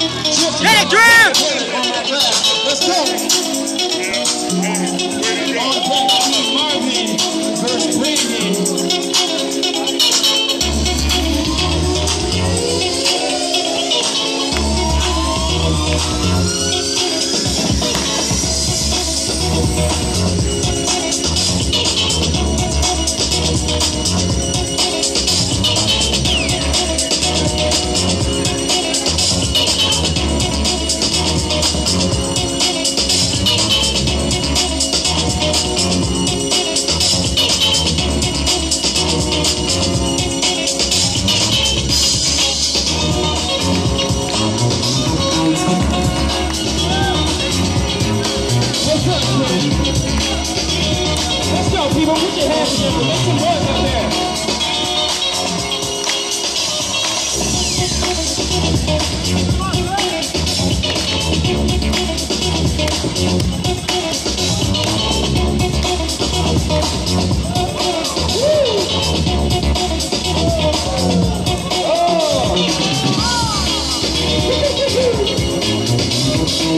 Let it drip! Let's go. Marvin versus Brandon. What's people. Put your hands together. Make some noise out there.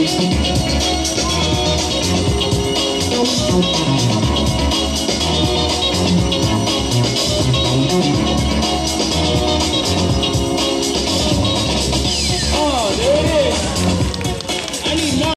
Oh.